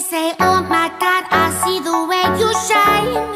say, oh my God, I see the way you shine.